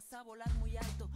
pasa a volar muy alto.